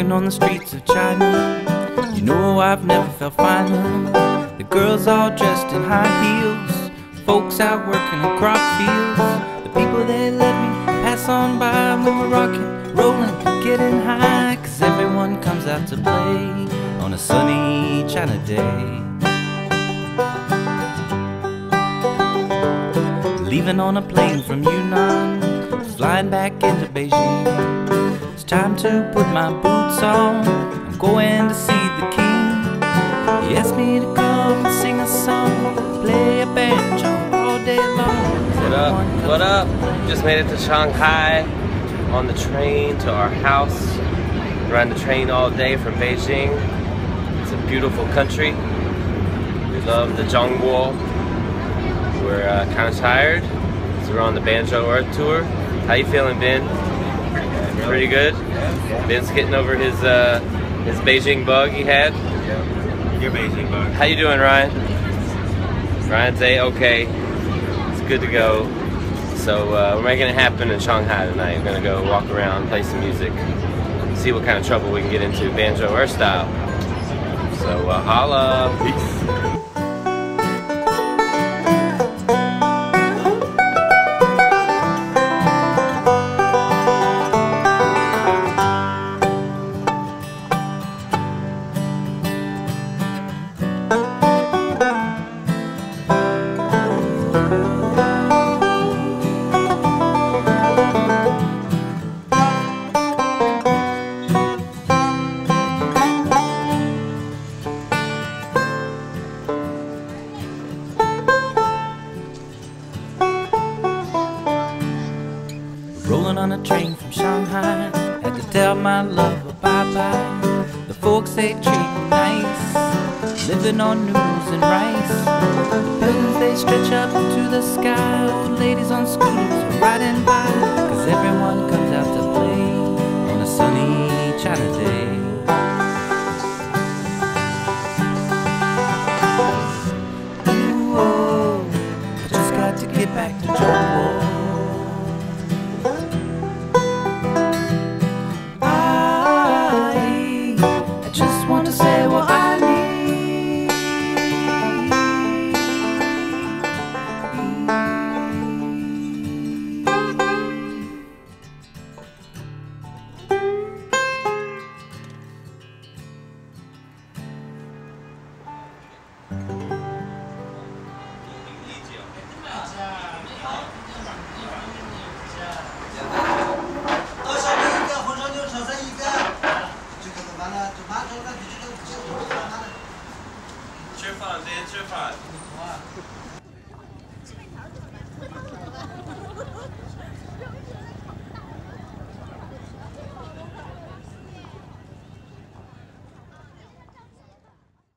on the streets of China. You know I've never felt finer. The girls all dressed in high heels, folks out working in crop fields. The people they let me pass on by when we're rocking, rolling, getting high. Cause everyone comes out to play on a sunny China day. Leaving on a plane from Yunnan, flying back into Beijing. It's time to put my boots on. I'm going to see the king. He asked me to come and sing a song, play a banjo all day long. What up? What up? Just made it to Shanghai on the train to our house. Ran the train all day from Beijing. It's a beautiful country. We love the Zhongguo. We're uh, kind of tired, so we're on the Banjo Earth Tour. How you feeling, Ben? Pretty good. Ben's getting over his uh, his Beijing bug he had. Your Beijing bug. How you doing, Ryan? Ryan's a okay. It's good to go. So uh, we're making it happen in Shanghai tonight. We're gonna go walk around, play some music, see what kind of trouble we can get into banjo Earth style. So uh, holla. Peace. Rolling on a train from Shanghai, had to tell my lover bye bye. The folks they treat me nice, living on noodles and rice. The buildings they stretch up to the sky, old ladies on scooters riding by. Cause everyone comes out to play on a sunny China day. Ooh, oh, just got to get back to Joe. 吃饭，今天吃饭。